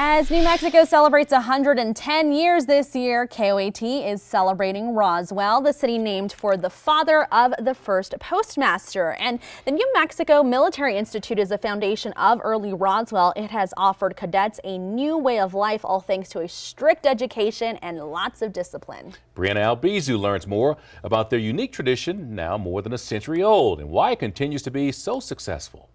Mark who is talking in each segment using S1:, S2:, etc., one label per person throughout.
S1: As New Mexico celebrates 110 years this year, KOAT is celebrating Roswell, the city named for the father of the first postmaster. And the New Mexico Military Institute is a foundation of early Roswell. It has offered cadets a new way of life, all thanks to a strict education and lots of discipline.
S2: Brianna Albizu learns more about their unique tradition, now more than a century old, and why it continues to be so successful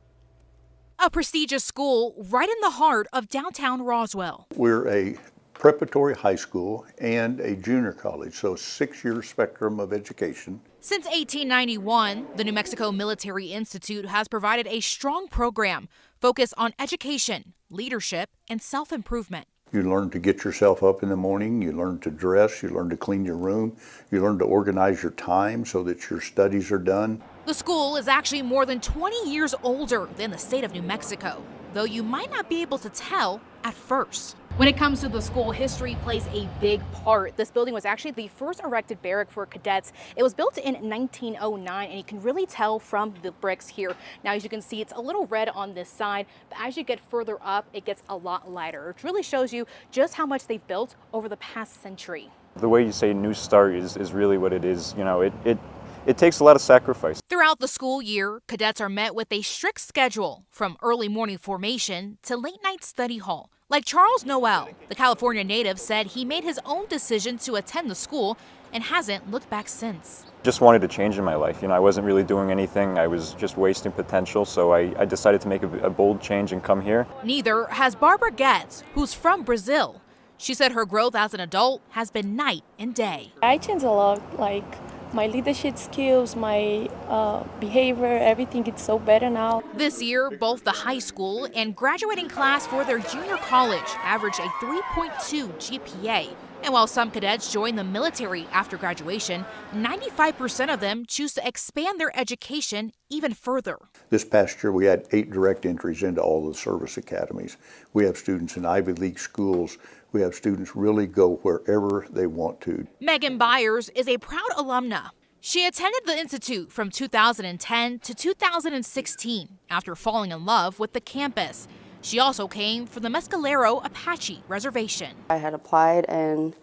S3: a prestigious school right in the heart of downtown Roswell.
S4: We're a preparatory high school and a junior college, so six-year spectrum of education.
S3: Since 1891, the New Mexico Military Institute has provided a strong program focused on education, leadership, and self-improvement.
S4: You learn to get yourself up in the morning, you learn to dress, you learn to clean your room, you learn to organize your time so that your studies are done.
S3: The school is actually more than 20 years older than the state of New Mexico, though you might not be able to tell at first. When it comes to the school, history plays a big part. This building was actually the first erected barrack for cadets. It was built in 1909, and you can really tell from the bricks here. Now, as you can see, it's a little red on this side, but as you get further up, it gets a lot lighter. It really shows you just how much they've built over the past century.
S5: The way you say new start is, is really what it is. You know, it, it it takes a lot of sacrifice.
S3: Throughout the school year, cadets are met with a strict schedule from early morning formation to late night study hall. Like Charles Noel, the California native said he made his own decision to attend the school and hasn't looked back since.
S5: Just wanted to change in my life. You know, I wasn't really doing anything. I was just wasting potential, so I, I decided to make a, a bold change and come here.
S3: Neither has Barbara Getz, who's from Brazil. She said her growth as an adult has been night and day.
S6: I changed a lot, like my leadership skills, my uh, behavior, everything is so better now.
S3: This year, both the high school and graduating class for their junior college averaged a 3.2 GPA. And while some cadets join the military after graduation, 95% of them choose to expand their education even further.
S4: This past year, we had eight direct entries into all the service academies. We have students in Ivy League schools. We have students really go wherever they want to.
S3: Megan Byers is a proud alumna. She attended the Institute from 2010 to 2016 after falling in love with the campus. She also came from the Mescalero Apache Reservation.
S7: I had applied and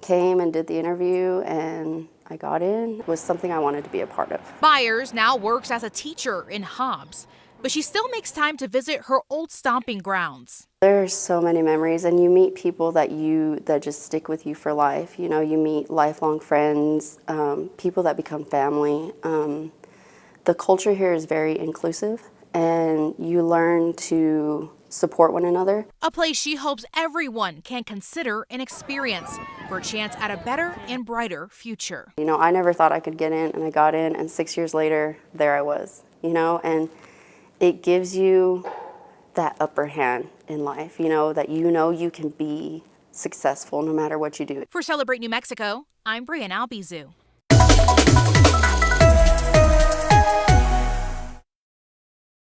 S7: came and did the interview and I got in. It was something I wanted to be a part of.
S3: Byers now works as a teacher in Hobbs, but she still makes time to visit her old stomping grounds.
S7: There are so many memories and you meet people that you that just stick with you for life. You know, you meet lifelong friends, um, people that become family. Um, the culture here is very inclusive and you learn to support one another.
S3: A place she hopes everyone can consider and experience for a chance at a better and brighter future.
S7: You know, I never thought I could get in, and I got in, and six years later, there I was, you know, and it gives you that upper hand in life, you know, that you know you can be successful no matter what you do.
S3: For Celebrate New Mexico, I'm Brianna Albizu.